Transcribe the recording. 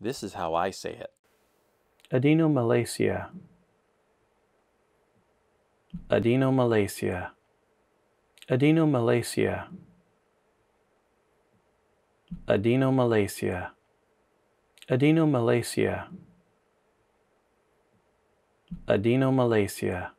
This is how I say it. Adenomalacia. Adenomalacia. Adenomalacia. Adenomalacia. Adenomalacia. Adenomalacia.